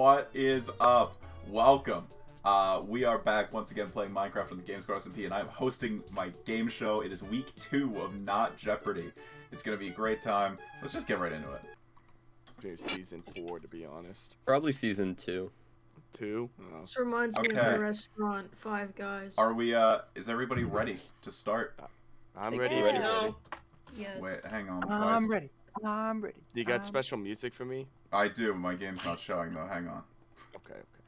boys, what is up? Welcome. Uh, we are back once again playing Minecraft on the Games SMP, and I'm hosting my game show. It is week two of Not Jeopardy. It's gonna be a great time. Let's just get right into it. Maybe season four, to be honest. Probably season two. Two? Oh. This reminds me of the restaurant Five Guys. Are we? Uh, is everybody ready to start? I'm ready. we're ready. ready. ready. Yes. Wait, hang on. why I'm ready. I'm ready. You got Um, special music for me? I do. My game's not showing though. Hang on. Okay, okay.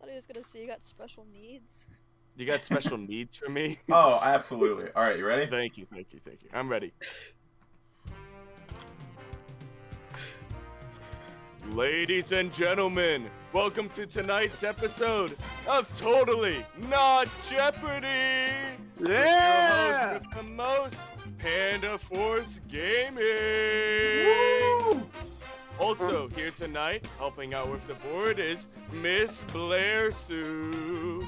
thought he was gonna say you got special needs. You got special needs for me? Oh, absolutely. All right, you ready? Thank you, thank you, thank you. I'm ready. Ladies and gentlemen, welcome to tonight's episode of Totally Not Jeopardy! Yeah! With your host with the most, Panda Force Gaming! Also, here tonight, helping out with the board is Miss Blair Sue.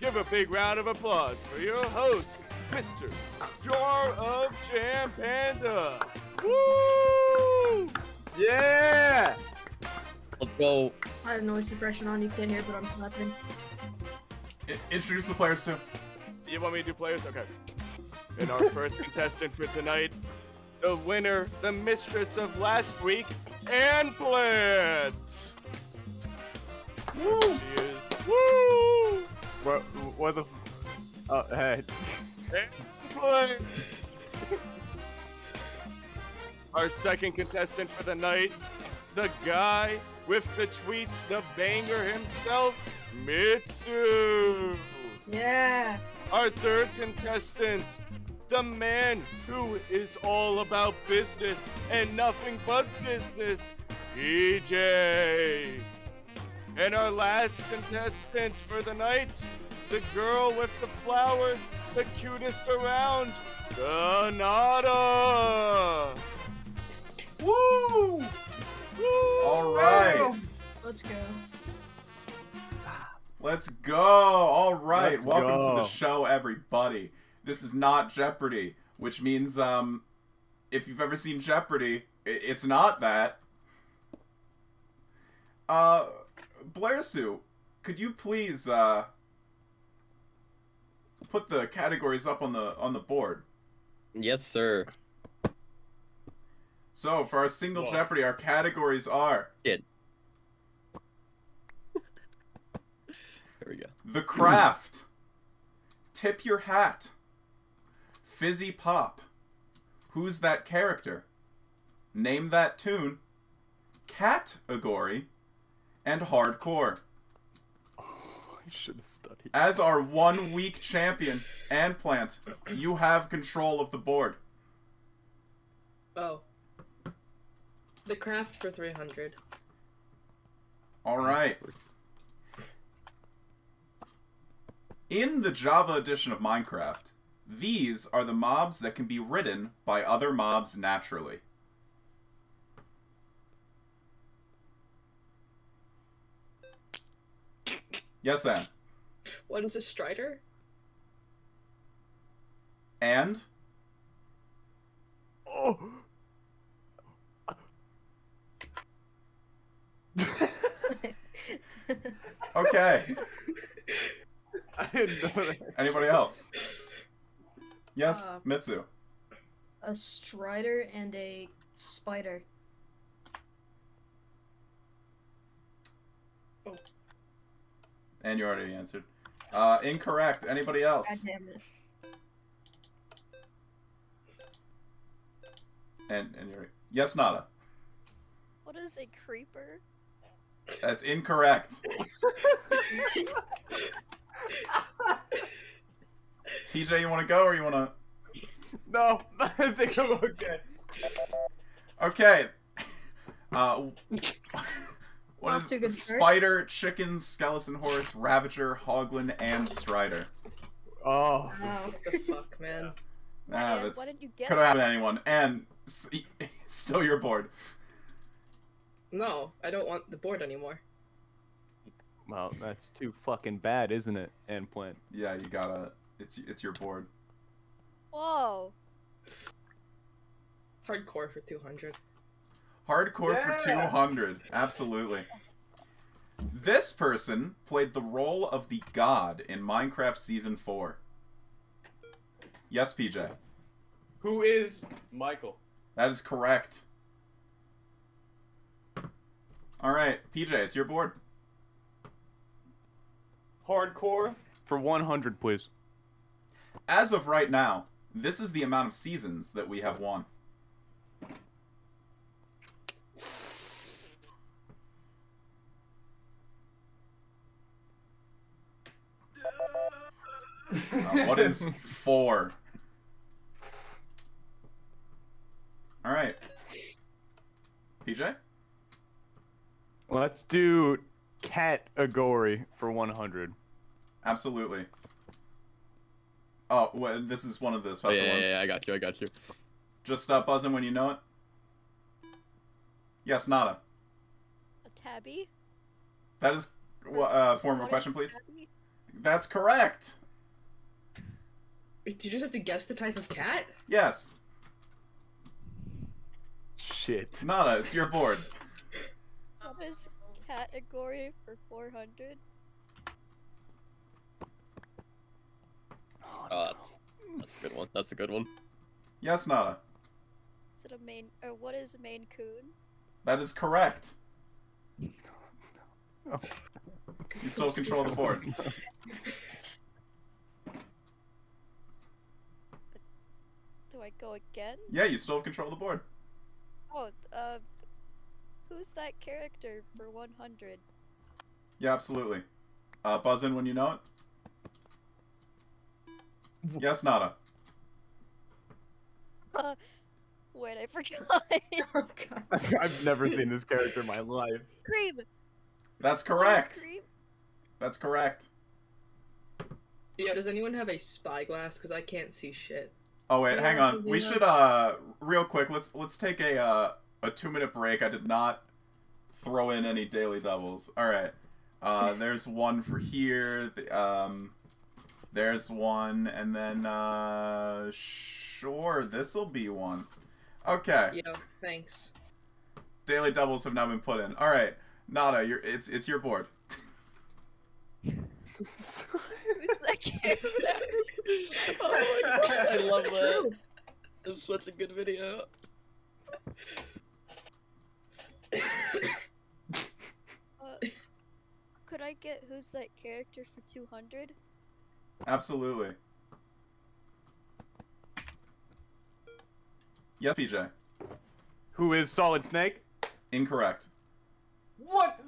Give a big round of applause for your host, Mr. Jar of Jam Panda. Woo! Yeah! Let's go. I have noise suppression on. You can't hear, but I'm clapping. I- introduce the players to. You want me to do players? Okay. And our first contestant for tonight, the winner, the mistress of last week, Ann Plant. Woo! She is. Woo! What, what the? Oh, hey. Ann Plant. Our second contestant for the night, the guy with the tweets, the banger himself, Mitsu. Yeah. Our third contestant, the man who is all about business and nothing but business, PJ. And our last contestant for the night, the girl with the flowers, the cutest around, the Nada. Woo! Woo! All right. Let's go. Let's go. All right. Let's Welcome to the show, everybody. This is not Jeopardy, which means um, if you've ever seen Jeopardy, i- it's not that. Uh, Blair Sue, could you please uh put the categories up on the on the board? Yes, sir. So for our single Whoa. Jeopardy, our categories are There we go. The Craft, Tip Your Hat, Fizzy Pop, Who's That Character, Name That Tune, Cat Category, and Hardcore. Oh, I should have studied. As our one week champion Ann Plant, you have control of the board. Oh. The craft for 300. All right. In the Java edition of Minecraft, these are the mobs that can be ridden by other mobs naturally. Yes, Anne. What is a strider? And Oh! okay. I didn't know that. Anybody else? Yes, Uh, Mitsu. A strider and a spider. Oh. And you already answered. Uh, incorrect. Anybody else? God damn it. And and you're yes, Nada. What is a creeper? That's incorrect. TJ, you want to go or you want to? No, I think I'm okay. Okay. Uh, what Off is to a good start. Spider, Chicken, Skeleton Horse, Ravager, Hoglin, and Strider? Oh. Wow. What the fuck, man? Ah, Why- that's why did you get could have happened to anyone. And still, you're bored. No, I don't want the board anymore. Well, that's too fucking bad, isn't it, Ann Plant? Yeah, you gotta. It's it's your board. Whoa. Hardcore for 200. Hardcore for 200. Absolutely. This person played the role of the god in Minecraft Season 4. Yes, PJ. Who is Michael? That is correct. Alright, PJ, it's your board. Hardcore for 100, please. As of right now, this is the amount of seasons that we have won. Uh, what is four? Alright. PJ? Let's do category for 100. Absolutely. Oh, well, this is one of the Oh, special yeah, yeah, ones. yeah, I got you, I got you. Just stop buzzing when you know it. Yes, Nada. A tabby? That is wha- uh, form of What question, please. tabby? That's correct. Wait, Did you just have to guess the type of cat? Yes, Shit. Nada. It's your board. What is category for 400? Uh, that's a good one. That's a good one. Yes, Nada. Is it a Maine or what is a Maine Coon? That is correct. Oh. You still control the board. Do I go again? Yeah, you still have control of the board. Oh, uh, who's that character for 100? Yeah, absolutely. Uh, buzz in when you know it. Yes, Nada. Uh, wait, I forgot. Oh. I've never seen this character in my life. Cream. That's correct. Cream? That's correct. Yeah, does anyone have a spyglass? Because I can't see shit. Oh wait, hang on. We should uh real quick. Let's let's take a uh, a two minute break. I did not throw in any daily doubles. All right. Uh, there's one for here. The, um, there's one, and then uh, sure, this will be one. Okay. Yeah, thanks. Daily doubles have now been put in. All right, Nada, you're it's it's your board. Who's that character? oh my god, I love that. True. It's such a good video. Uh, could I get who's that character for 200? Absolutely. Yes, PJ. Who is Solid Snake? Incorrect. What?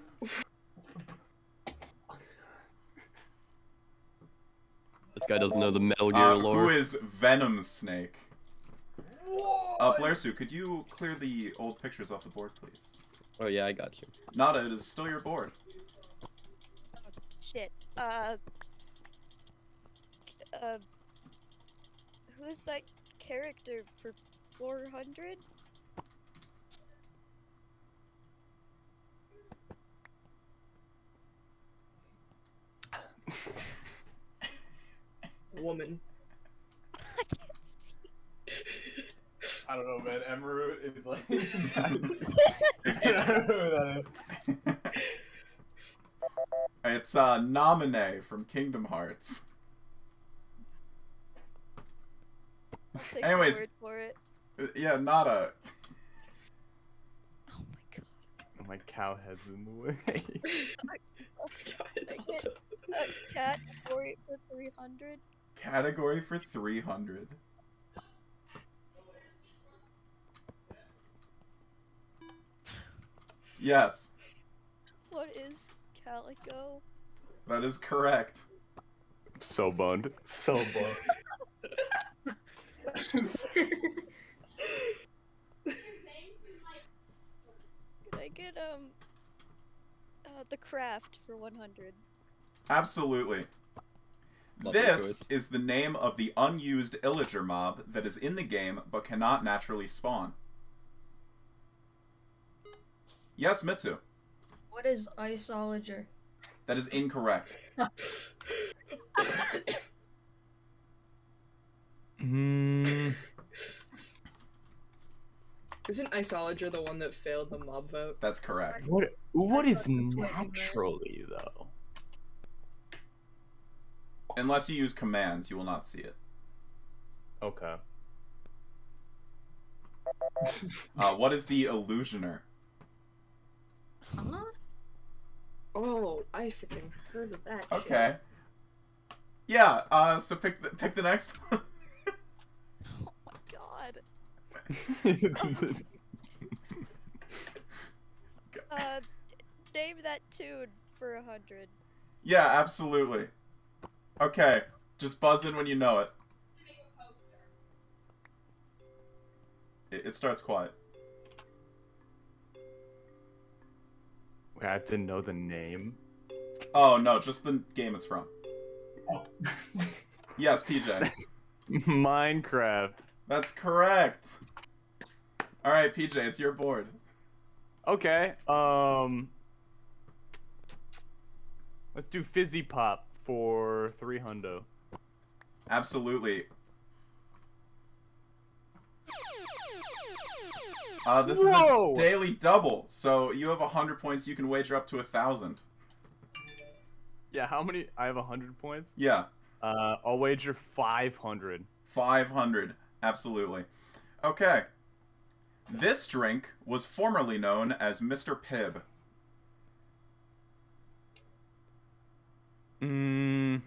This guy doesn't know the Metal Gear Uh, lore. who is Venom Snake? Uh, Blair Sue, could you clear the old pictures off the board, please? Oh yeah, I got you. Nada, it is still your board. Shit. Uh. Uh. Who's that character for 400? Woman. I can't see. I don't know, man. Emerald is like. I don't know who that is. it's uh, Naminé from Kingdom Hearts. I'll take Anyways. your word for it. Uh, Yeah, Nada. Oh my god. My cow head's in the way. Oh my god, it's I get- awesome. A cat for it for 300? Category for 300. Yes, What is Calico? that is correct. so boned. So boned. Could I get, um. Uh, the craft for 100? Absolutely. Lovely this is the name of the unused Illager mob that is in the game but cannot naturally spawn. Yes, Mitsu. What is Iceologer? That is incorrect. Mm, Isn't Iceologer the one that failed the mob vote? That's correct. What what I is thought that's what you meant. naturally though? Unless you use commands, you will not see it. Okay. Uh, what is the illusioner? Huh? Oh, I freaking heard of that. shit. Okay. Yeah. Uh, so pick the pick the next one. Oh my god. Uh, name that tune for a hundred. yeah, absolutely. Okay, just buzz in when you know it. It, it starts quiet. Wait, I have to know the name. Oh no, just the game it's from. Yes, PJ. Minecraft. That's correct. All right, PJ, it's your board. Okay. Um. Let's do fizzy pop for three hundo. Absolutely. Uh, this Whoa! is a daily double, so you have hundred points. You can wager up to a thousand. Yeah. How many? I have hundred points. Yeah, Uh, I'll wager five hundred. five hundred. Absolutely. Okay. This drink was formerly known as Mr. Pibb. Mm.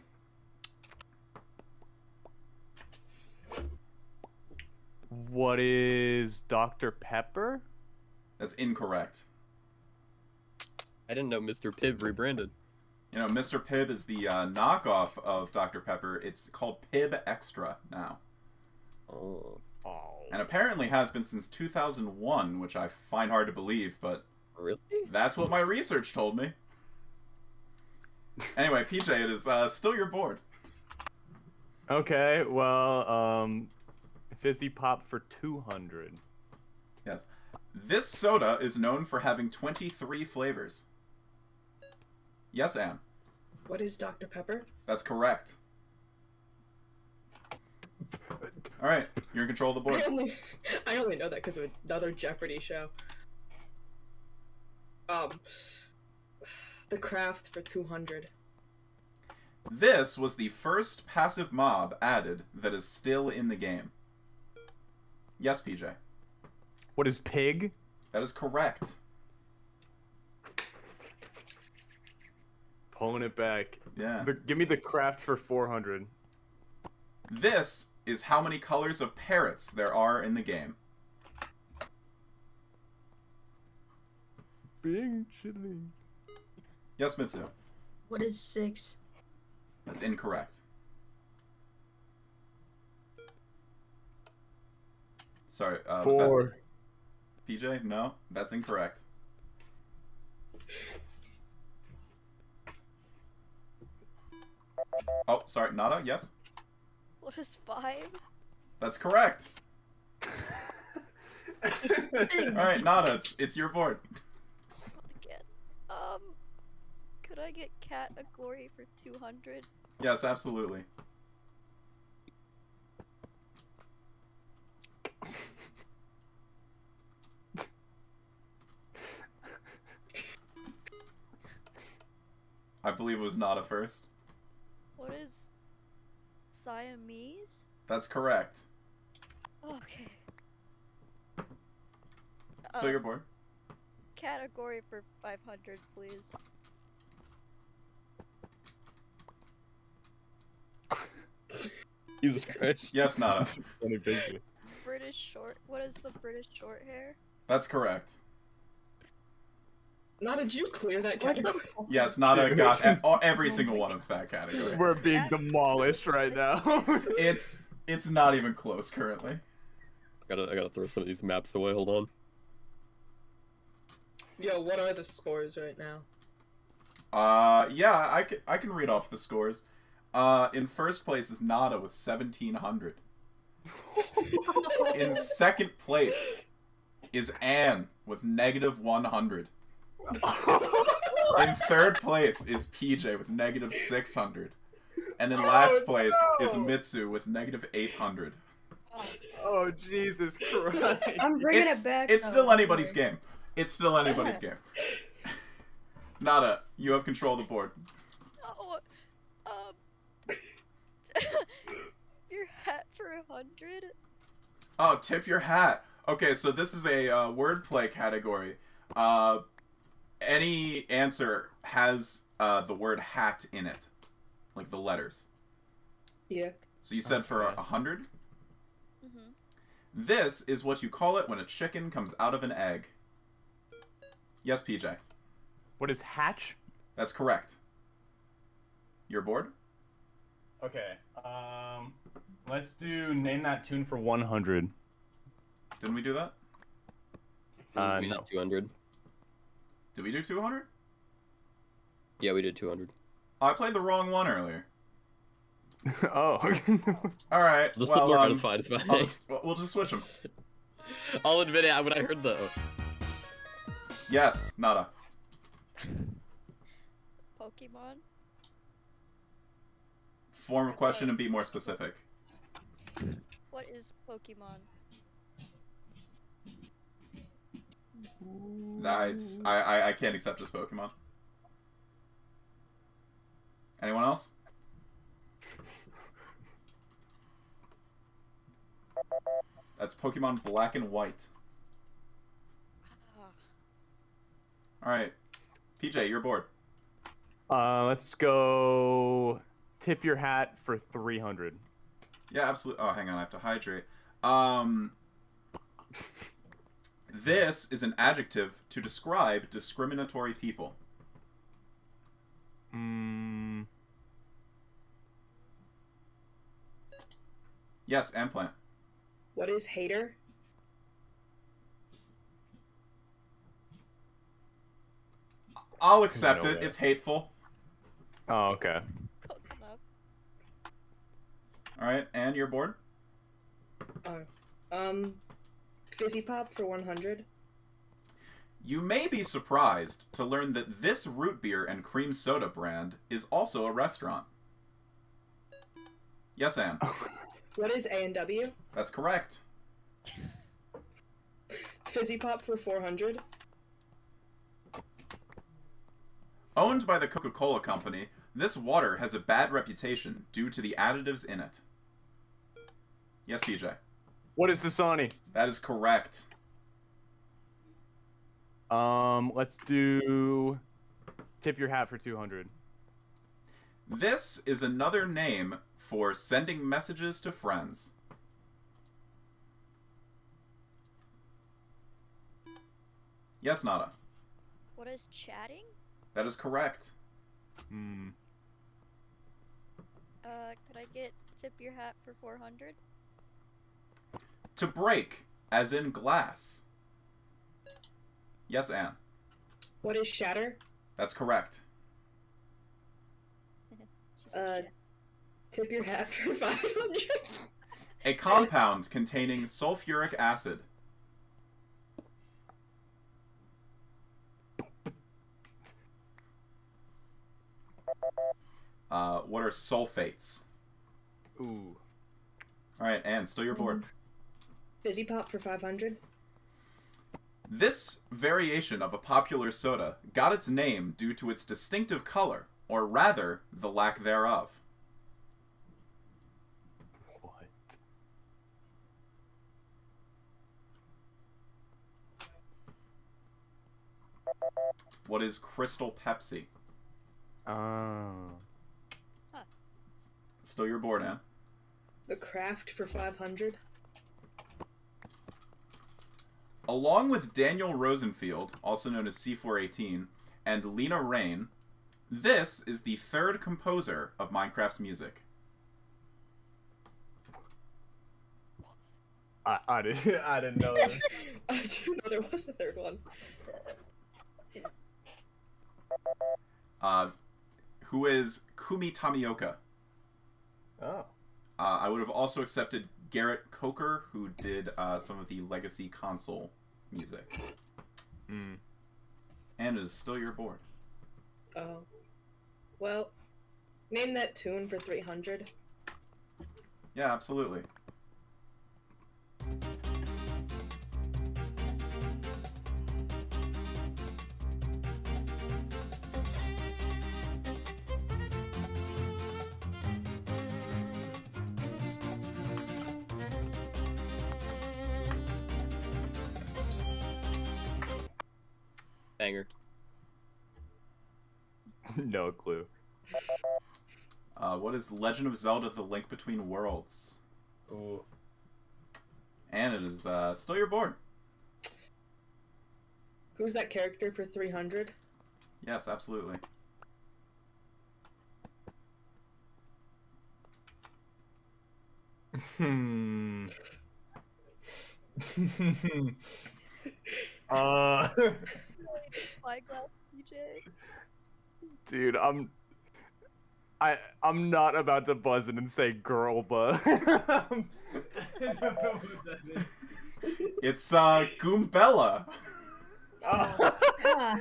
What is Dr. Pepper? That's incorrect. I didn't know Mr. Pibb rebranded. You know, Mr. Pibb is the uh, knockoff of Dr. Pepper. It's called Pibb Extra now. Oh. Oh. And apparently has been since 2001, which I find hard to believe, but Really? that's what my research told me. Anyway, PJ, it is uh, still your board. Okay, well, um, fizzy pop for 200. Yes. This soda is known for having 23 flavors. Yes, Anne. What is Dr. Pepper? That's correct. All right, you're in control of the board. I board. only, I only know that because of another Jeopardy show. Um, the craft for 200. This was the first passive mob added that is still in the game. Yes, PJ. What is pig? That is correct. Pulling it back. Yeah. The, give me the craft for 400. This is how many colors of parrots there are in the game. Being chilly. Yes, Mitsu. What is six? That's incorrect. Sorry, uh, was that Four. PJ? No, that's incorrect. Oh, sorry, Nada. Yes, What is five? that's correct. All right, Nada, it's it's your board. Again. Um, could I get category for two hundred? Yes, absolutely. I believe it was Nada first. What is Siamese? That's correct. Okay. Still Uh, your board. Category for five hundred, please. Jesus Christ. Yes, Nada. Funny picture. British short. What is the British short hair? That's correct. Now, did you clear that category? Yes, Nada Dude. got every Oh single one of that category. We're being demolished right now. It's it's not even close currently. I gotta, I gotta throw some of these maps away. Hold on. Yo, what are the scores right now? Uh, yeah, I can I can read off the scores. Uh, in first place is Nada with seventeen hundred. In second place is Anne with negative one hundred. In third place is PJ with negative six hundred. And in last Oh, place is no. Mitsu with negative eight hundred. Oh, Jesus Christ! I'm bringing it's it back. it's still don't anybody's worry. game. It's still anybody's game. Nada, you have control of the board. oh, um, your hat for a hundred. Oh, tip your hat. Okay, so this is a uh, wordplay category. Uh, any answer has uh, the word hat in it, like the letters. Yeah. So you said for a hundred. Mm-hmm. This is what you call it when a chicken comes out of an egg. Yes, PJ. What is hatch? That's correct. You're bored? Okay. Um, let's do name that tune for 100. Didn't we do that? Uh, we no. 200. Did we do 200? Yeah, we did 200. Oh, I played the wrong one earlier. oh. All right. The well, well, um, is fine. It's fine. Just, we'll we'll just switch them. I'll admit it. When I heard the Yes, nada. Pokemon. Form of question and be more specific. What is Pokemon? Nah, it's I, I I can't accept just Pokemon. Anyone else? That's Pokemon Black and White. Ah, All right, PJ, you're bored. uh, let's go. Tip your hat for 300. Yeah, absolutely. Oh, hang on, I have to hydrate. Um, this is an adjective to describe discriminatory people. Mm, Yes, Ann Plant. What is hater? I'll accept know it. It's hateful. oh, okay. close enough. All right, and you're bored. Um, fizzy pop for 100. You may be surprised to learn that this root beer and cream soda brand is also a restaurant. Yes, Anne. What is A and W? That's correct. Fizzy pop for 400. Owned by the Coca Cola Company, this water has a bad reputation due to the additives in it. Yes, PJ. What is Dasani? That is correct. Um, let's do. Tip your hat for 200. This is another name for sending messages to friends. Yes, Nada. What is chatting? That is correct. Hmm. Uh, could I get tip your hat for 400? To break, as in glass. Yes, Anne. What is shatter? That's correct. Uh. Tip your hat for 500. A compound containing sulfuric acid. Uh, what are sulfates? Ooh. All right, Anne, still your board. Fizzy pop for 500. This variation of a popular soda got its name due to its distinctive color, or rather, the lack thereof. What? What is Crystal Pepsi? Oh. Still your board, Anne. The craft for 500. Along with Daniel Rosenfield, also known as C418, and Lena Raine, this is the third composer of Minecraft's music. I, I didn't I didn't know that. I do know there was a third one. Uh, who is Kumi Tamaoka. oh. Uh, I would have also accepted Garrett Coker, who did uh, some of the Legacy console music. Hmm. And it is still your board. Oh. Well, name that tune for 300. Yeah, absolutely. No clue. Uh, what is Legend of Zelda: The Link Between Worlds? Ooh. And it is uh, still your board. Who's that character for 300? Yes, absolutely. Hmm. uh, Spyglass PJ. Dude, I'm. I I'm not about to buzz in and say girl, but I don't know what that is. It's uh, Goombella. Oh. Ah,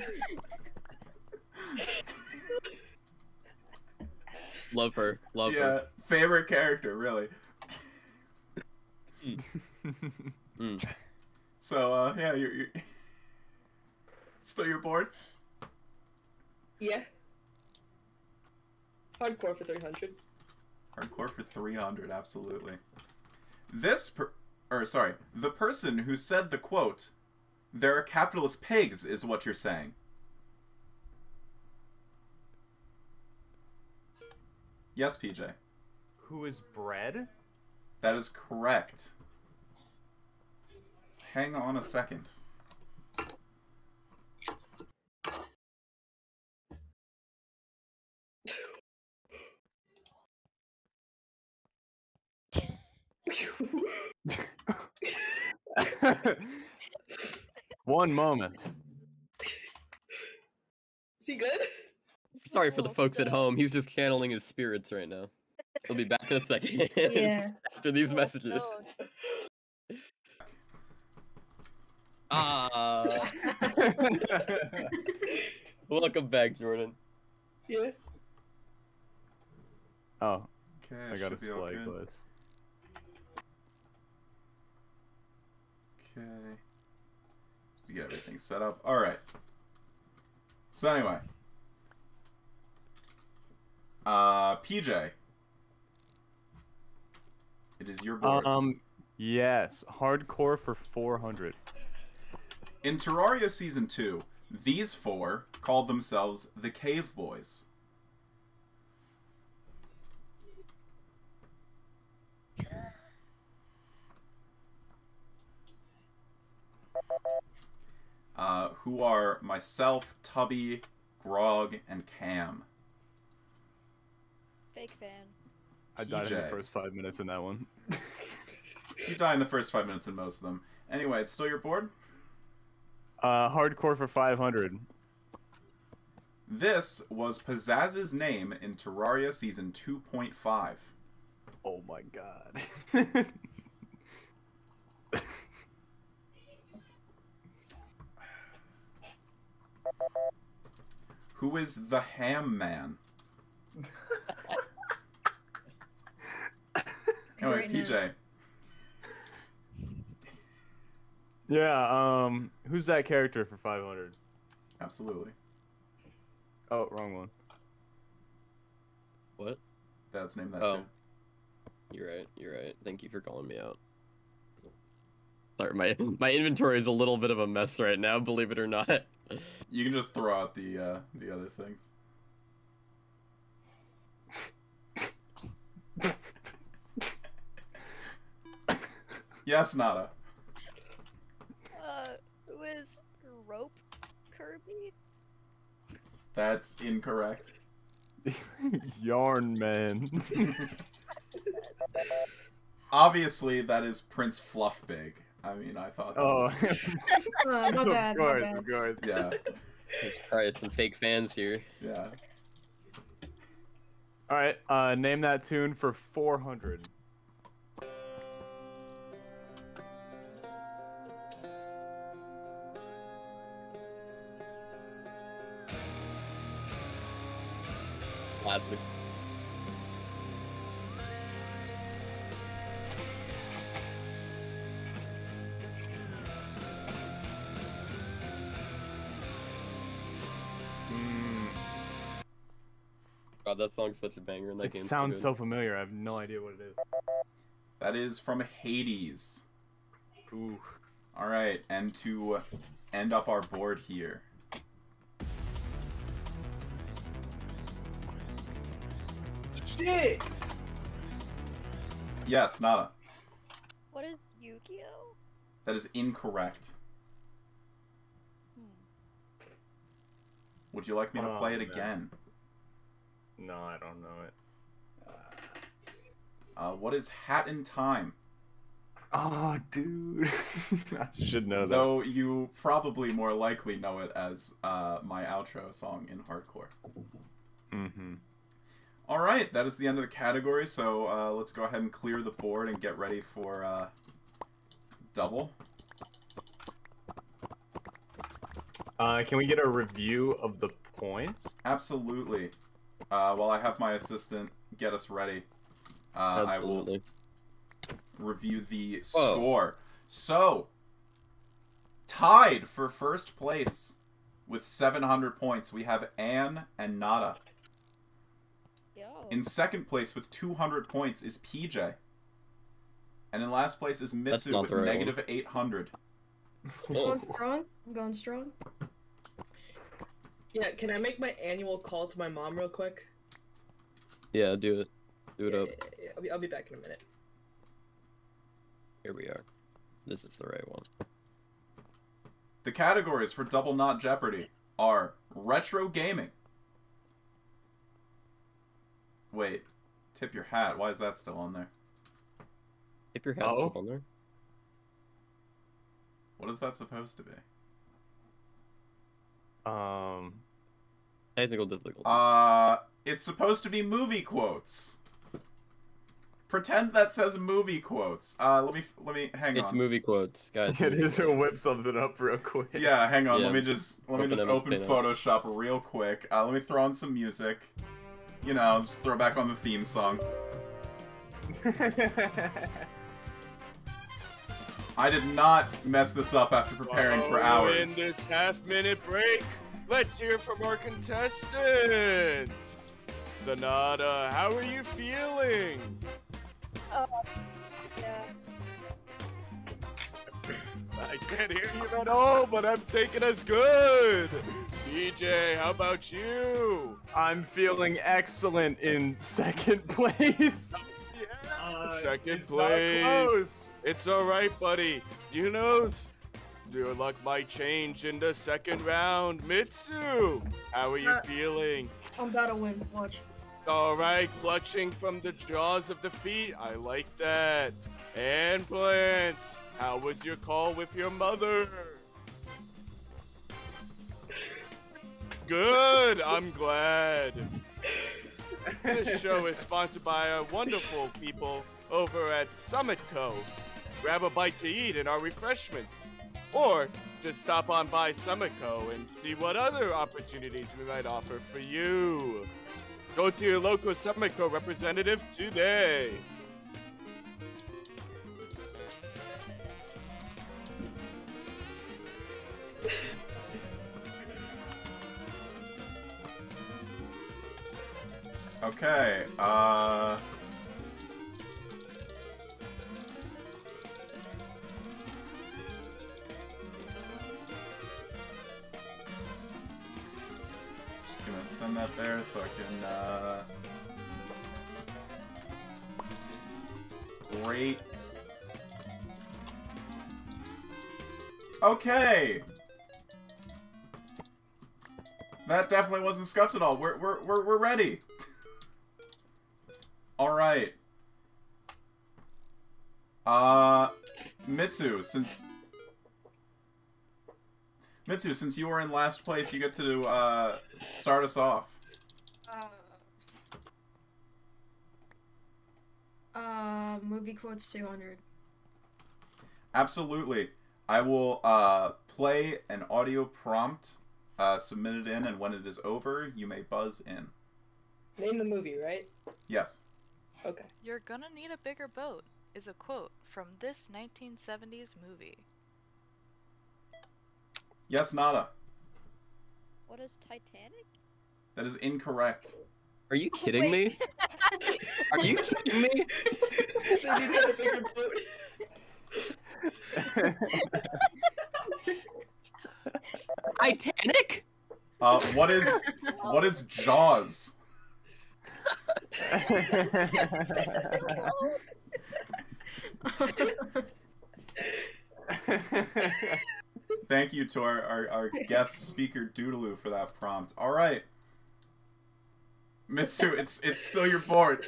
Love her. Love yeah, her. favorite character, really. Mm. So uh, yeah, you're, you're still your board. Yeah. Hardcore for 300. Hardcore for 300, absolutely. This, per- or sorry, the person who said the quote, there are capitalist pigs, is what you're saying. Yes, PJ. Who is bread? That is correct. Hang on a second. One moment. Is he good? Sorry for the folks at home. He's just channeling his spirits right now. He'll be back in a second. yeah. After these messages. stone. Ah. Welcome back, Jordan. Yeah. oh, Okay, I got a should be all spy good. glass. Okay. Just to get everything set up. Alright. So anyway. Uh PJ. It is your board. Um, yes, hardcore for 400. In Terraria Season 2, these four called themselves the Cave Boys. Uh, who are myself, Tubby, Grog, and Cam. Fake fan. I died in the first five minutes in that one. You die in the first five minutes in most of them. Anyway, it's still your board. Uh, hardcore for 500. This was Pizzazz's name in Terraria Season 2.5. Oh my god. Who is the Ham Man? Anyway, Right. PJ. yeah, um, who's that character for 500? Absolutely. Oh, wrong one. What? That's named that Oh. too. You're right. You're right. Thank you for calling me out. Sorry, my my inventory is a little bit of a mess right now. Believe it or not. You can just throw out the uh, the other things. yes, Nada. Uh, who is Rope Kirby? That's incorrect. Yarn man. Obviously, that is Prince Fluffbig. I mean, I thought. That oh, was... Oh, my of bad, my course, bad. of course. yeah, Jesus Christ, some fake fans here. yeah. All right, uh, name that tune for 400. Classic. that song's such a banger. That it game sounds so, so, familiar. I have no idea what it is. That is from Hades. Ooh. All right, and to end up our board here. Shit. Yes, Nada. What is Yu-Gi-Oh? That is incorrect. Hmm. Would you like me to oh, play it man. again? No, I don't know it. Uh, what is Hat in Time? Oh, dude. I should know that. Though you probably more likely know it as uh, my outro song in hardcore. Mm-hmm. All right, that is the end of the category. So uh, let's go ahead and clear the board and get ready for uh, double. Uh, can we get a review of the points? Absolutely. Uh, while I have my assistant get us ready, uh, I will review the Whoa. score. So, tied for first place with 700 points, we have Ann and Nada. Yo. In second place with 200 points is PJ. And in last place is That's Mitsu with the right one. negative 800. I'm going strong. I'm going strong. Yeah, can I make my annual call to my mom real quick? Yeah, do it. Do it Yeah, up. yeah, yeah, yeah. I'll, be, I'll be back in a minute. Here we are. This is the right one. The categories for Double Not Jeopardy are retro gaming. Wait, tip your hat. Why is that still on there? If your hat Oh. still on there. What is that supposed to be? Um, Technical difficulty. Uh, it's supposed to be movie quotes. Pretend that says movie quotes. Uh, let me let me hang it's on. It's movie quotes, guys. it movie is. quotes. Whip something up real quick. Yeah, hang on. Yeah. Let me just let me just open Paint. Photoshop real quick. Uh, let me throw on some music. You know, just throw back on the theme song. I did not mess this up after preparing for While we're hours. In this half-minute break, let's hear from our contestants. Donata, how are you feeling? Uh, yeah. I can't hear you at all, but I'm taking us good. PJ, how about you? I'm feeling excellent in second place. Second place. It's alright, buddy. You knows your luck might change in the second round. Mitsu, how are you Uh, feeling? I'm about to win. Watch. Alright, clutching from the jaws of defeat. I like that. Ann Plant, how was your call with your mother? Good, I'm glad. This show is sponsored by our wonderful people over at Summit Co. Grab a bite to eat and our refreshments. Or just stop on by Summit Co. and see what other opportunities we might offer for you. Go to your local Summit Co. representative today. Okay, uh. Gonna send that there so I can, uh. Great. Okay! That definitely wasn't scuffed at all. We're, we're, we're, we're ready. All right. Uh, Mitsu, since Mitsu, since you were in last place, you get to uh start us off. Uh, uh, movie quotes 200. Absolutely. I will uh play an audio prompt, uh, submit it in, and when it is over, you may buzz in. Name the movie, right? Yes. Okay. You're gonna need a bigger boat is a quote from this 1970s movie. Yes, Nada. What is Titanic? That is incorrect. Are you kidding me? Are you kidding me? They need to have a bigger boat. Titanic? Uh, what is what is Jaws? Thank you to our, our, our guest speaker Doodaloo for that prompt. All right, Mitsu, it's it's still your board.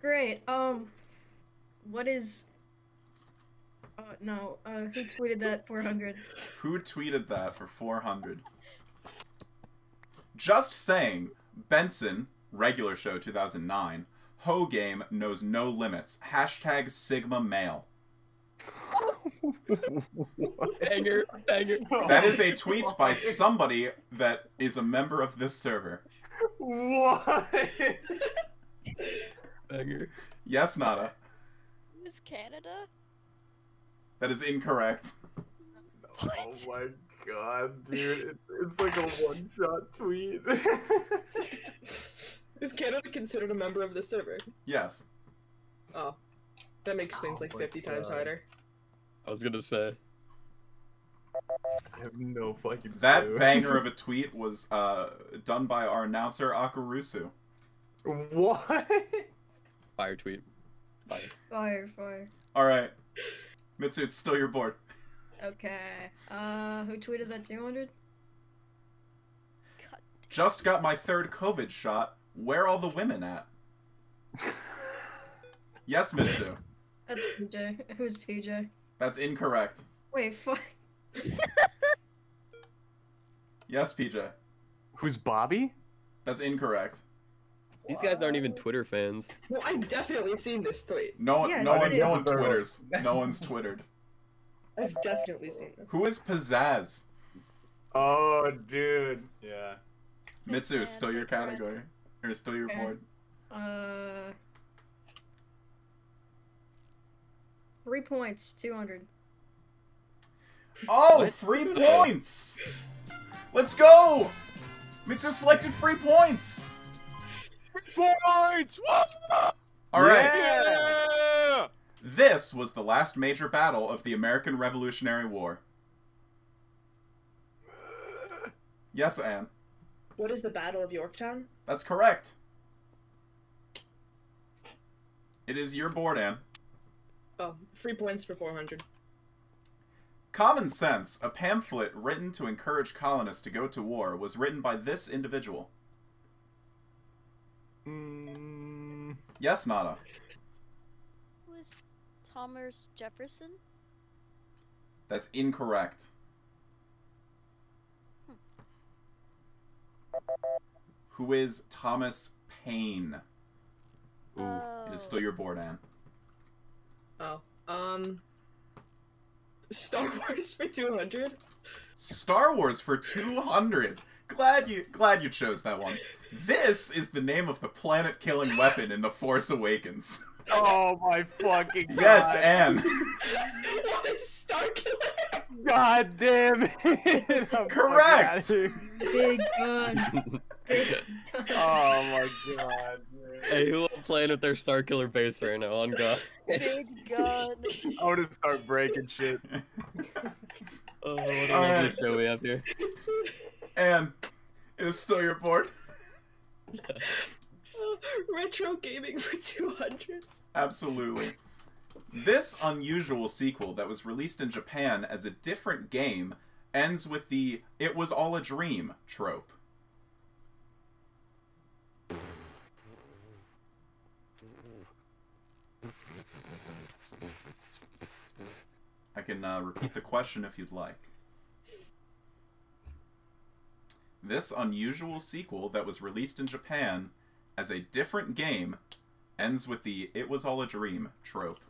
Great. Um, what is? Uh, no. Uh, who tweeted that 400? Who tweeted that for 400? Just saying, Benson, regular show 2009, Ho game knows no limits. Hashtag Sigma male. Banger, banger. That is a tweet by somebody that is a member of this server. What? Banger. Yes, Nada. Is Canada? That is incorrect. Oh my god, dude. It's, it's like a one shot tweet. Is Canada considered a member of the server? Yes. Oh. That makes things Oh like my 50 times harder. I was gonna say. I have no fucking That clue. banger of a tweet was uh, done by our announcer Akarusu. What? Fire tweet. Fire. Fire, fire. All right, Mitsu, it's still your board. Okay. Uh, who tweeted that 200? Just got my third COVID shot. Where all the women at? Yes, Mitsu. That's PJ. Who's PJ? That's incorrect. Wait, fuck. Yes, PJ. Who's Bobby? That's incorrect. These guys aren't even Twitter fans. Well, I've definitely seen this tweet. No one, Yes, no I one, did. no one twitters. No one's twittered. I've definitely seen this. Who is Pizzazz? Oh, dude. Yeah. Mitsu is still your category. Or still your Okay. board. Uh. Three points, 200. Oh, What? free points! Let's go! Mitsu selected three points! Three Points! Alright, Yeah! this was the last major battle of the American Revolutionary War. Yes, Ann. What is the Battle of Yorktown? That's correct. It is your board, Ann. Oh, free points for 400. Common Sense, a pamphlet written to encourage colonists to go to war, was written by this individual. Mm, Yes, Nada. Who is Thomas Jefferson? That's incorrect. Who is Thomas Paine? Oh. It is still your board, Ann. Oh. Um. Star Wars for 200? Star Wars for 200. Glad you glad you chose that one. This is the name of the planet-killing weapon in The Force Awakens. oh my fucking god. Yes, Ann. what is Star Killer? God damn it. I'm Correct. Big gun. Big gun. Oh my god. Dude. Hey, who will playing with their Starkiller base right now? On God. Big gun. I want to start breaking shit. Oh, what a All lovely right. show we have here. Ann, it is still your board. Retro gaming for 200? Absolutely. This unusual sequel that was released in Japan as a different game ends with the it was all a dream trope. I can uh, repeat the question if you'd like. This unusual sequel that was released in Japan as a different game ends with the it was all a dream trope.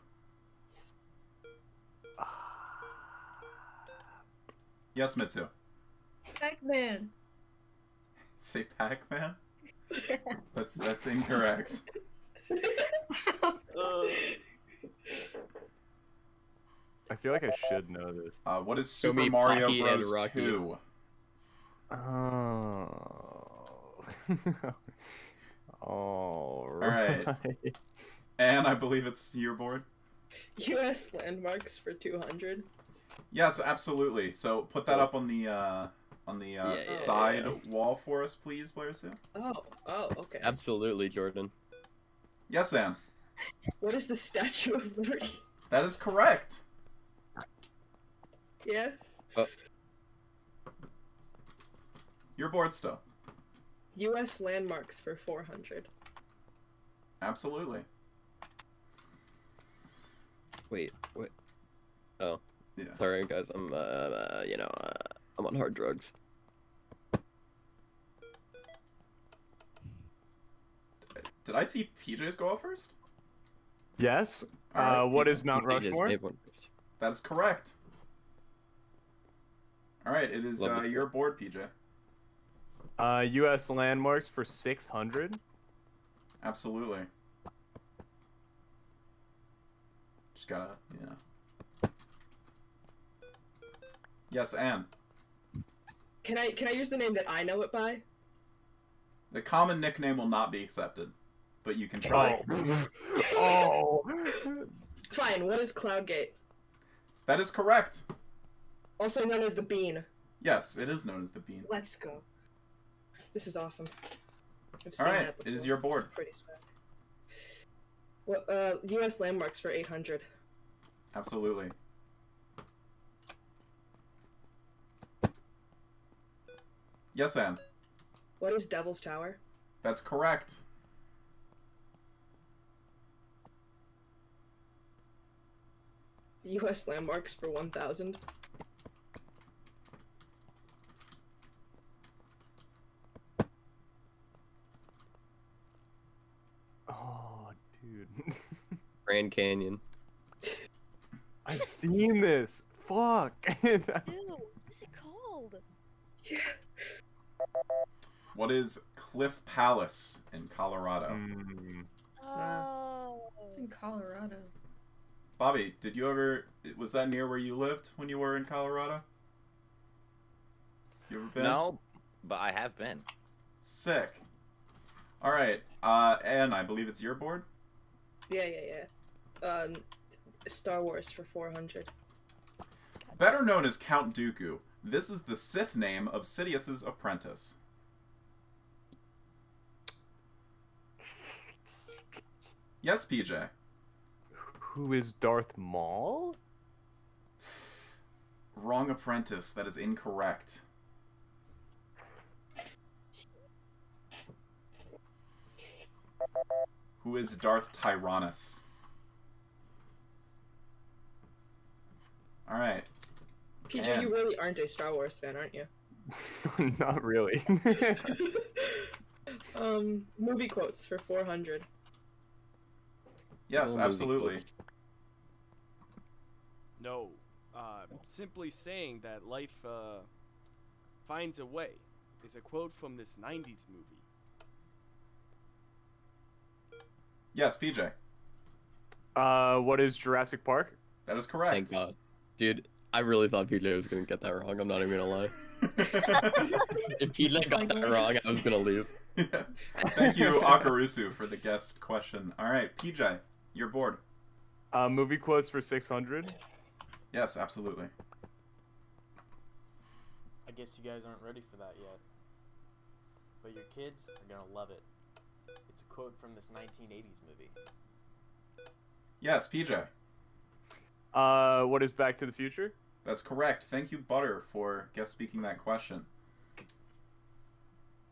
Yes, Mitsu. Pac-Man. Say Pac-Man? That's that's incorrect. I feel like I should know this. Uh, what is Show Super me Mario Pocky and Bros. 2? Oh. All right. right. And I believe it's your board. US landmarks for 200? Yes, absolutely. So put that up on the uh, on the uh, Yeah, yeah, side yeah. wall for us, please, Blair Sue? Oh, oh, okay. Absolutely, Jordan. Yes, Ann. What is the Statue of Liberty? That is correct. Yeah. You're bored still. U.S. landmarks for 400. Absolutely. Wait, wait. Oh, Yeah. sorry guys. I'm, uh, uh you know, uh, I'm on hard drugs. Did I see PJs go out first? Yes. All right, uh, what is Mount You Rushmore? gave one first. That is correct. All right, it is uh, your board, PJ. Uh, U.S. landmarks for 600. Absolutely. Just gotta, you know. Yes, Ann. Can I can I use the name that I know it by? The common nickname will not be accepted, but you can try. oh. Fine. What is Cloud Gate? That is correct. Also known as the Bean. Yes, it is known as the Bean. Let's go. This is awesome. I've All right, that it is your board. Pretty sweet. Well, uh, U.S. landmarks for 800. Absolutely. Yes, Ann. What is Devil's Tower? That's correct. U.S. landmarks for 1,000. Oh, dude. Grand Canyon. I've seen this. Fuck. Dude, what is it called? Yeah. What is Cliff Palace in Colorado? Mm, Oh. It's in Colorado. Bobby, did you ever? Was that near where you lived when you were in Colorado? You ever been? No, but I have been. Sick. All right, uh, Ann, I believe it's your board. Yeah, yeah, yeah. Um, Star Wars for 400. Better known as Count Dooku, this is the Sith name of Sidious's apprentice. Yes, PJ. who is Darth Maul? Wrong apprentice. That is incorrect. Who is Darth Tyrannus? All right. PJ, Man. you really aren't a Star Wars fan, aren't you? Not really. um, movie quotes for 400. Yes, movie absolutely. No. Uh, simply saying that life uh, finds a way is a quote from this 90s movie. Yes, PJ. uh, what is Jurassic Park? That is correct. Thank God, dude. I really thought PJ was gonna get that wrong. I'm not even gonna lie. If PJ got that wrong, I was gonna leave. Thank you, Akarusu, for the guest question. All right, PJ, you're bored. Uh, movie quotes for 600. Yes, absolutely. I guess you guys aren't ready for that yet. But your kids are gonna love it. It's a quote from this 1980s movie. Yes, PJ. Uh, what is Back to the Future? That's correct. Thank you, Butter, for guest speaking that question.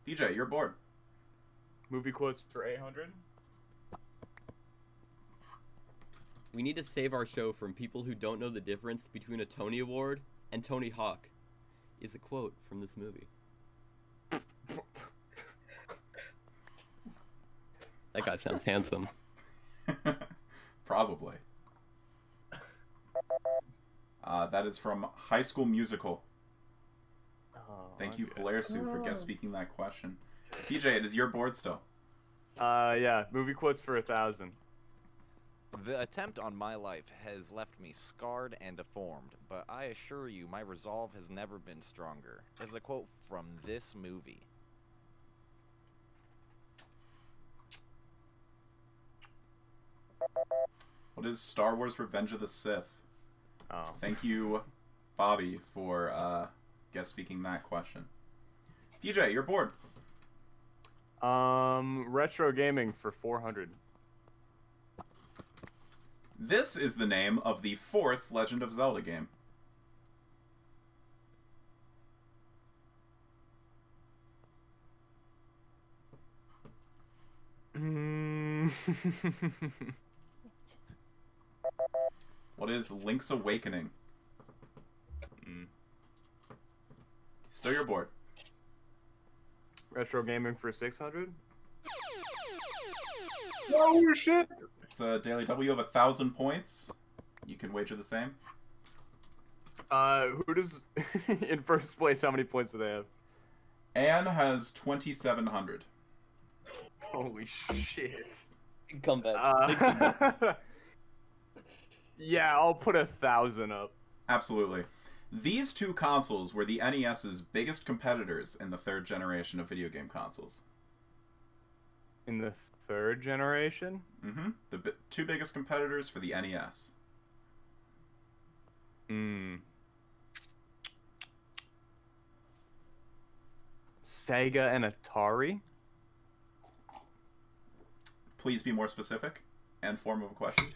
PJ, you're bored. Movie quotes for 800. We need to save our show from people who don't know the difference between a Tony Award and Tony Hawk. Is a quote from this movie. That guy sounds handsome. Probably. Uh, that is from High School Musical. Oh, Thank you. Blair Sue, for guest Oh. speaking that question. PJ, it is your board still. Uh, yeah, movie quotes for a thousand. The attempt on my life has left me scarred and deformed, but I assure you my resolve has never been stronger. Is a quote from this movie. What is Star Wars Revenge of the Sith? Oh. Thank you, Bobby, for uh, guest speaking that question. PJ, you're bored. Um, retro gaming for 400. This is the name of the fourth Legend of Zelda game. What is Link's Awakening? Mm. Still your board. retro gaming for 600. Oh shit! It's a daily W of a thousand points. You can wager the same. Uh, who does in first place? How many points do they have? Ann has 2,700. Holy shit! Come back. Uh, yeah, I'll put a thousand up. Absolutely. These two consoles were the NES's biggest competitors in the third generation of video game consoles. In the third generation? Mm-hmm. The bi- two biggest competitors for the NES. Hmm. Sega and Atari? Please be more specific and form of a question.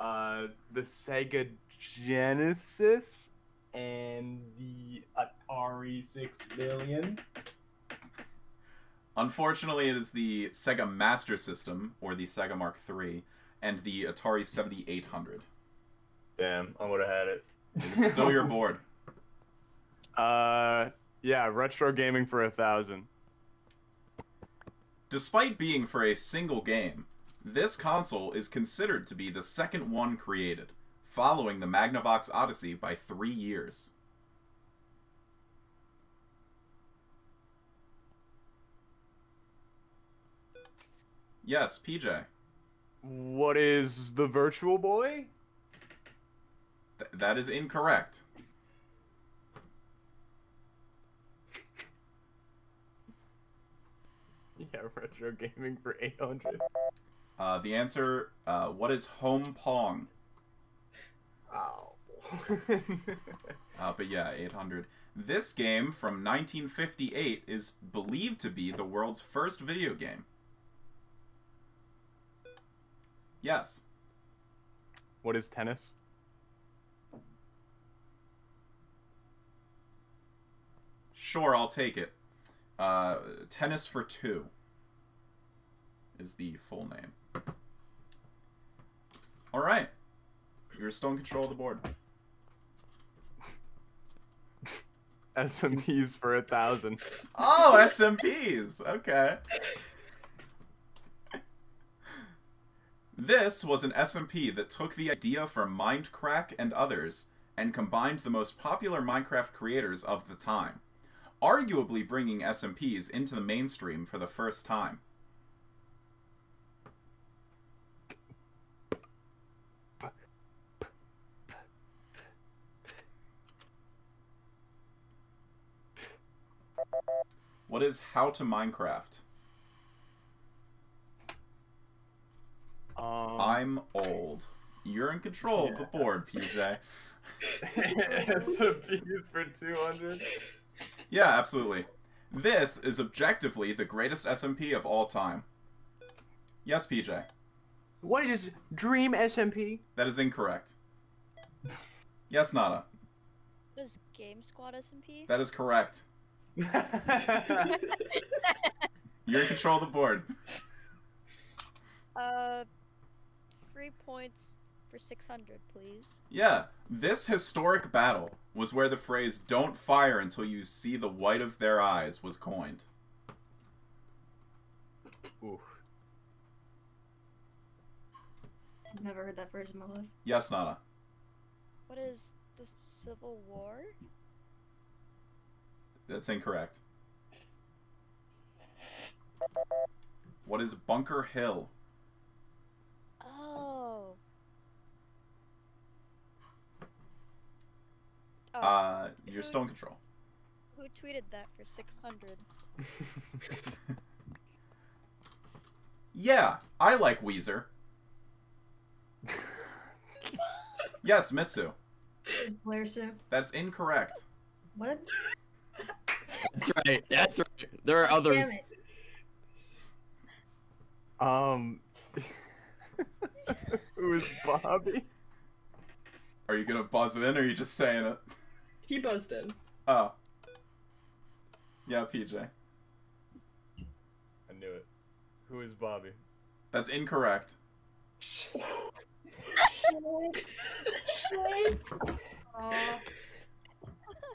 Uh, the Sega Genesis and the Atari 6 million. Unfortunately, it is the Sega Master System, or the Sega Mark III, and the Atari 7800. Damn, I would have had it. It is still your board. Uh, yeah, retro gaming for a thousand. Despite being for a single game, this console is considered to be the second one created, following the Magnavox Odyssey by three years. Yes, PJ. What is the Virtual Boy? Th- that is incorrect. Yeah, retro gaming for 800. Uh, the answer, uh, what is Home Pong? Oh. Uh, but yeah, 800. This game from 1958 is believed to be the world's first video game. Yes. what is tennis? Sure, I'll take it. Uh, Tennis for Two is the full name. All right. You're still in control of the board. SMEs for a thousand. Oh, SMPs. Okay. This was an SMP that took the idea from Mindcrack and others and combined the most popular Minecraft creators of the time, arguably bringing SMPs into the mainstream for the first time. What is How to Minecraft? Um, I'm old. You're in control of the board, PJ. SMEs for 200. Yeah, absolutely. This is objectively the greatest SMP of all time. Yes, PJ. What is Dream SMP? That is incorrect. Yes, Nada. What is Game Squad SMP? That is correct. You're in control of the board. Uh, three points for 600, please. Yeah, this historic battle was where the phrase "Don't fire until you see the white of their eyes" was coined. Oof. Never heard that phrase in my life. Yes, Nada. What is the Civil War? That's incorrect. What is Bunker Hill? Oh. Oh, Uh, you're who- still in control. Who tweeted that for 600? Yeah, I like Weezer. yes, Mitsu. Is Blair Sue? That's incorrect. What? That's right. That's right. There are others. Damn it. Um. Who is Bobby? Are you gonna buzz in or are you just saying it? He buzzed in. Oh. Yeah, PJ. I knew it. Who is Bobby? That's incorrect. Aw. Uh,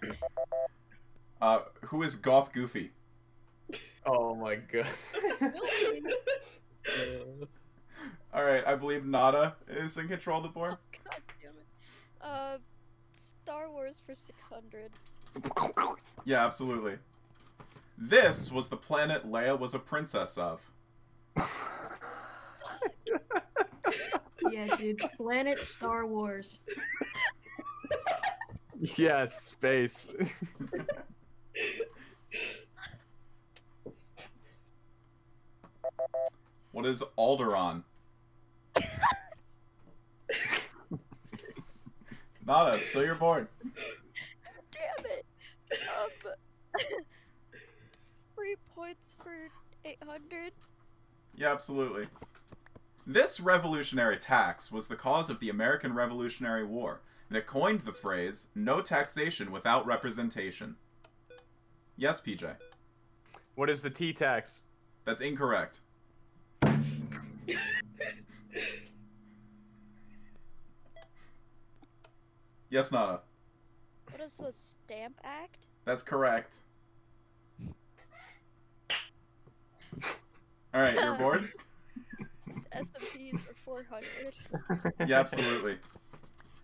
who is Goth Goofy? Oh my god. All right, I believe Nada is in control of the board. God damn it. Uh, Star Wars for 600. Yeah, absolutely. This was the planet Leia was a princess of. Yeah, dude. Planet Star Wars. yes, space. What is Alderaan? Nada, still your board. Damn it. Um, three points for 800. Yeah, absolutely. This revolutionary tax was the cause of the American Revolutionary War that coined the phrase no taxation without representation. Yes, PJ. What is the tea tax? That's incorrect. Yes, Nada. What is the Stamp Act? That's correct. All right, you're bored? SMPs for 400. Yeah, absolutely.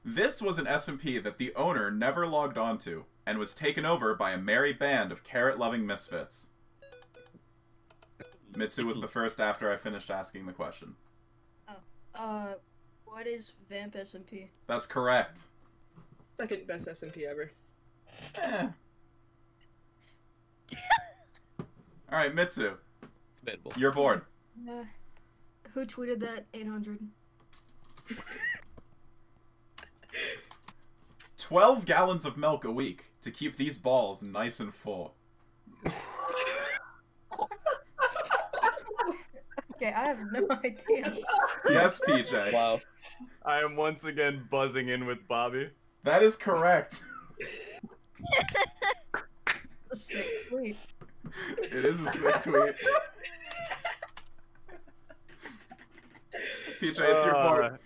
This was an SMP that the owner never logged onto and was taken over by a merry band of carrot-loving misfits. Mitsu was the first after I finished asking the question. Oh, uh, what is Vamp SMP? That's correct. Second best SMP ever. Eh. All right, Mitsu, Debatable. you're bored. Uh, who tweeted that 800? 12 gallons of milk a week to keep these balls nice and full. Okay, I have no idea. Yes, PJ. Wow. I am once again buzzing in with Bobby. That is correct. A sick tweet. It is a sick tweet. PJ, it's your Uh.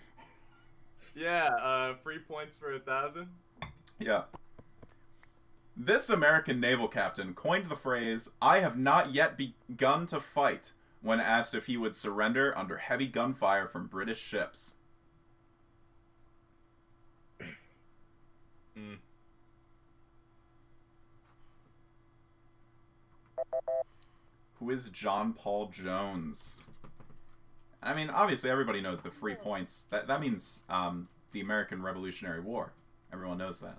Yeah, uh, free points for a thousand. Yeah. This American naval captain coined the phrase, I have not yet begun to fight, when asked if he would surrender under heavy gunfire from British ships. Hmm. Who is John Paul Jones? I mean, obviously everybody knows the free points. That that means um, the American Revolutionary War. Everyone knows that.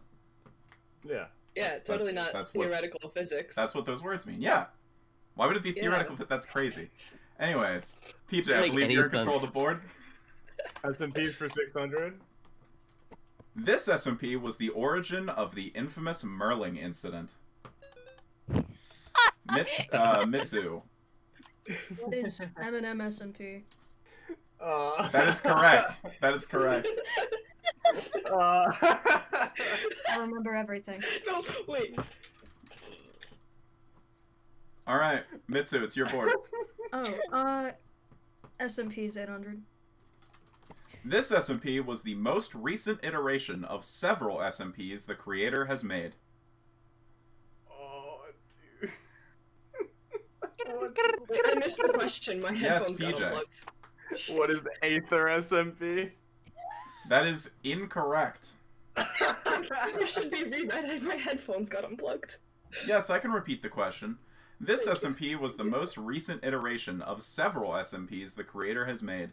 Yeah. Yeah, That's- totally that's- not that's what- theoretical physics. That's what those words mean. Yeah. Why would it be Yeah. theoretical? That's crazy. Anyways, PJ, I believe any you're in control of the board. SMPs for 600. This SMP was the origin of the infamous Merling incident. Mit, uh, Mitsu. What is M&M SMP? Uh, That is correct. That is correct. Uh, I remember everything. No, wait. All right, Mitsu, it's your board. Oh, uh, SMP's 800. This SMP was the most recent iteration of several SMPs the creator has made. oh, dude. Wait, I missed the question. My Yes, headphones got PJ. unplugged. What is Aether SMP? That is incorrect. I should be reread. My headphones got unplugged. Yes, I can repeat the question. This SMP was the most recent iteration of several SMPs the creator has made.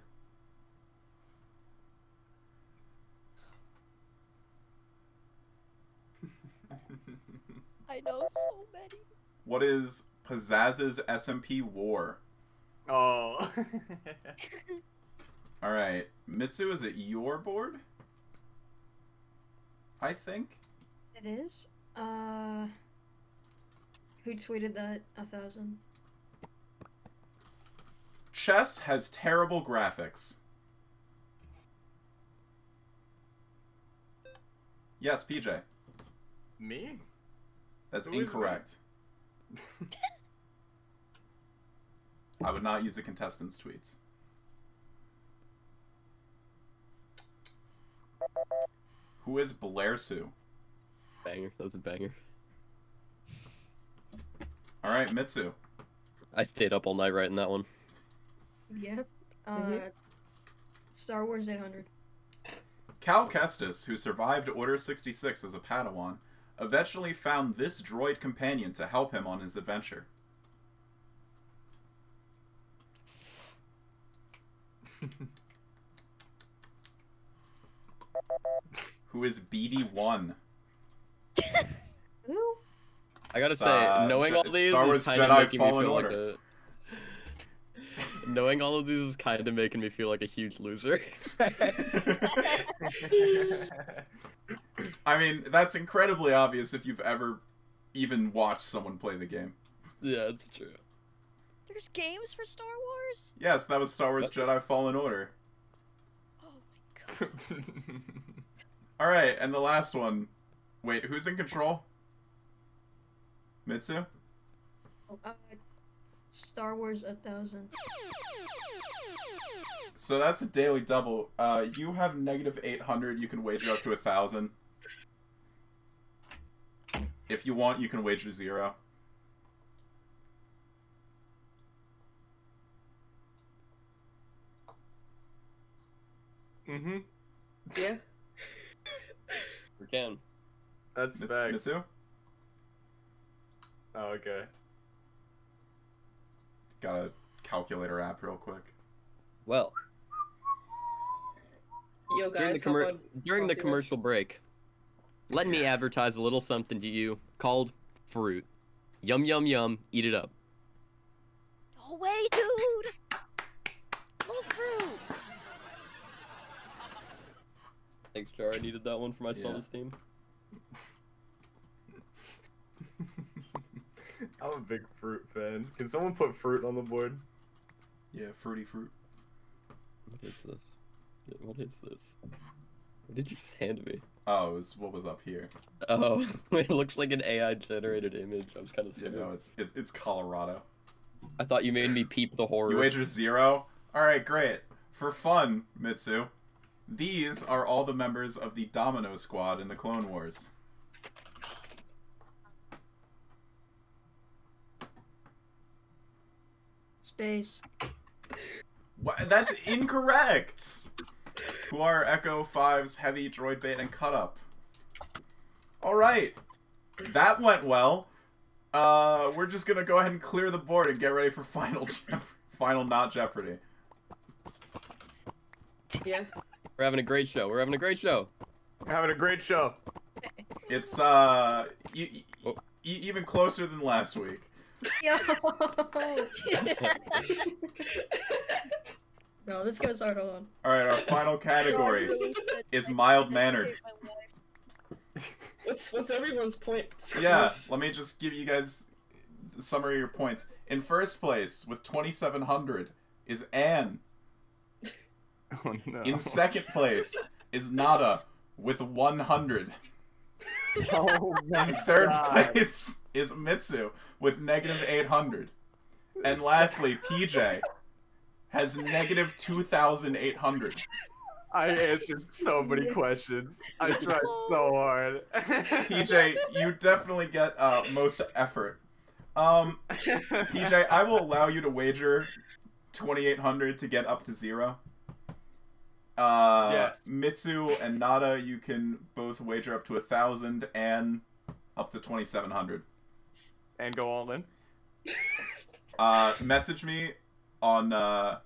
I know so many. What is Pizzazz's SMP War? oh. All right, Mitsu, is it your board? I think. It is? Uh, who tweeted that? A thousand. Chess has terrible graphics. Yes, PJ. Me? That's Who is incorrect. I would not use a contestant's tweets. Who is Blair Sue? Banger. That was a banger. All right, Mitsu. I stayed up all night writing that one. Yeah. Uh, Mhm. Star Wars 800. Cal Kestis, who survived Order 66 as a Padawan, eventually found this droid companion to help him on his adventure. Who is BD1? Who? I gotta It's, say, knowing Je- all these Star is Wars kind of Jedi making me Fallen feel Order. like a. knowing all of these is kind of making me feel like a huge loser. I mean, that's incredibly obvious if you've ever even watched someone play the game. yeah, it's true. There's games for Star Wars? Yes, that was Star Wars What? Jedi Fallen Order. Oh my god. All right, and the last one. Wait, who's in control? Mitsu? Uh, Star Wars a 1000. So that's a daily double. Uh, you have negative 800. You can wager up to a 1,000. If you want, you can wager zero. mm-hmm. Yeah. We can. That's Mits- facts. Mitsu? Oh, okay. Got a calculator app real quick. Well, Yo, during the, guys, commer- during the Bossy commercial break, let me advertise a little something to you called fruit. Yum yum yum, eat it up. No way, dude! Love fruit! Thanks, Jar. I needed that one for my Yeah. self-esteem. I'm a big fruit fan. Can someone put fruit on the board? Yeah, fruity fruit. What is this? What is this? What did you just hand me? Oh, it was what was up here. Oh, it looks like an AI generated image. I was kind of You scared. know, it's it's it's Colorado. I thought you made me peep the horror. You wager zero? Alright, great. For fun, Mitsu, these are all the members of the Domino Squad in the Clone Wars. Space. What? That's incorrect! Who are Echo Fives Hevy, Droid Bait, and Cut Up? Alright. That went well. Uh, we're just gonna go ahead and clear the board and get ready for final final not Jeopardy. Yeah. We're having a great show. We're having a great show. We're having a great show. It's uh e- e- Oh. e- even closer than last week. Yo! no, this goes hard. Hold on. All right, our final category is mild mannered. What's what's everyone's point? Yeah, let me just give you guys the summary of your points. In first place with 2,700 is Ann. Oh no. In second place is Nada with 100. oh my In third God. place is Mitsu with negative 800. And lastly, PJ has negative 2,800. I answered so many questions. I tried so hard. PJ, you definitely get uh, most effort. Um, PJ, I will allow you to wager 2,800 to get up to zero. Uh, Yes. Mitsu and Nada, you can both wager up to a thousand and up to 2,700. and go all in. Uh, message me on uh,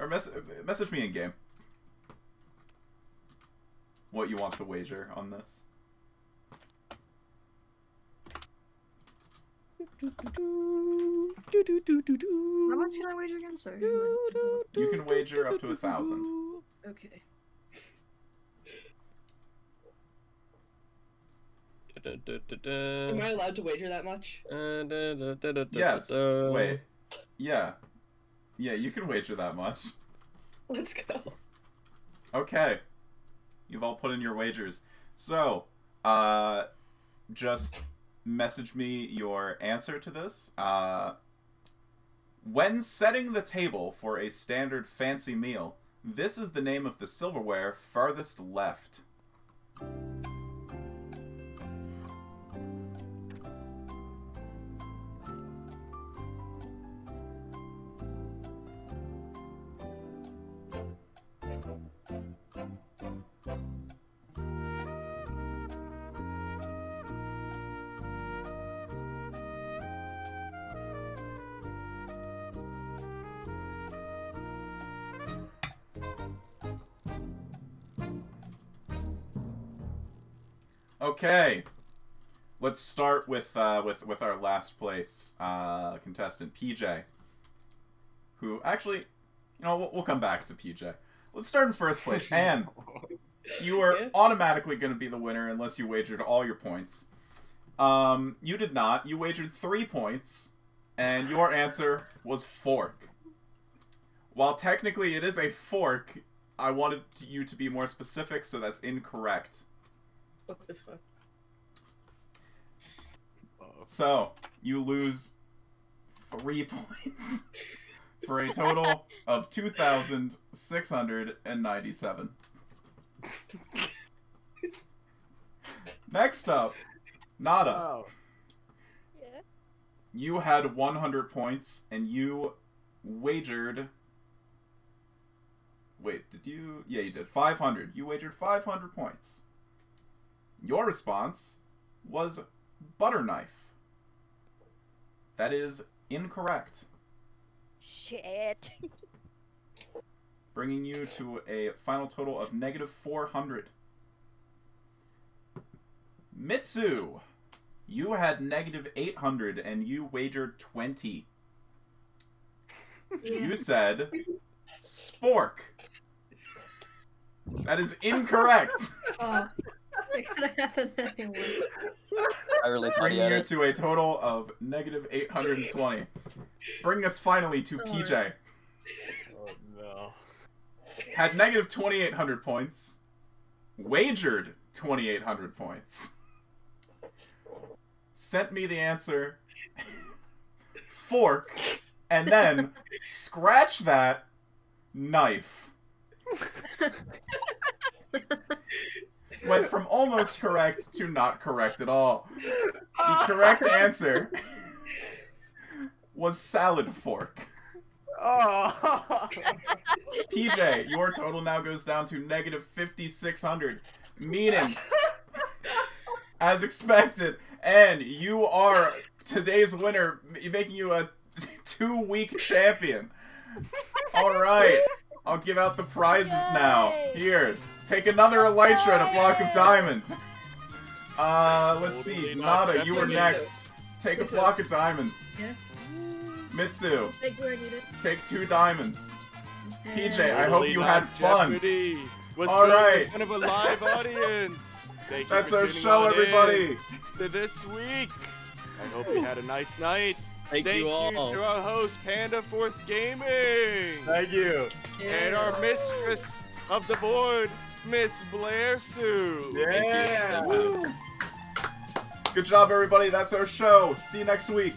or mess- message me in game. What you want to wager on this? How much can I wager again? Sorry. You can wager up to a thousand. Okay. Am I allowed to wager that much? Yes. Wait. Yeah. Yeah, you can wager that much. Let's go. Okay. You've all put in your wagers. So, uh, just message me your answer to this. Uh, when setting the table for a standard fancy meal, this is the name of the silverware farthest left. Okay. Let's start with uh, with with our last place uh, contestant, PJ. Who actually, you know, we'll, we'll come back to PJ. Let's start in first place. Ann, you are Yeah. automatically going to be the winner unless you wagered all your points. Um, you did not. You wagered three points, and your answer was fork. While technically it is a fork, I wanted you to be more specific, so that's incorrect. What the fuck? So you lose three points for a total of two thousand six hundred and ninety-seven. Next up, Nada. Oh. Yeah. You had one hundred points, and you wagered. Wait, did you? Yeah, you did. Five hundred. You wagered five hundred points. Your response was butter knife. That is incorrect, Shit. bringing you to a final total of negative 400. Mitsu, you had negative 800 and you wagered 20. You said spork. That is incorrect, Oh, I really thought bringing you to a total of negative 820. Bring us finally to PJ. Oh no. had negative 2,800 points, wagered 2,800 points, sent me the answer, fork, and then scratch that knife. Went from almost correct to not correct at all. The correct answer was salad fork. Oh. PJ, your total now goes down to negative 5,600, meaning, as expected, and you are today's winner, making you a two week champion. All right, I'll give out the prizes now. Here, take another elytra and a block of Yay. diamond. Uh, let's see, Totally Nada, you are next. Take a block of diamond. Yeah. Mitsu, Take where I need it. take two diamonds. PJ, I hope you had fun. Jeopardy was All in front of a live audience. Thank you That's our show, everybody. in to this week. I hope you had a nice night. Thank, you all. to our host, Panda Force Gaming, Thank you. and our mistress of the board, Miss Blair Sue. Yeah. Good job, everybody. That's our show. See you next week.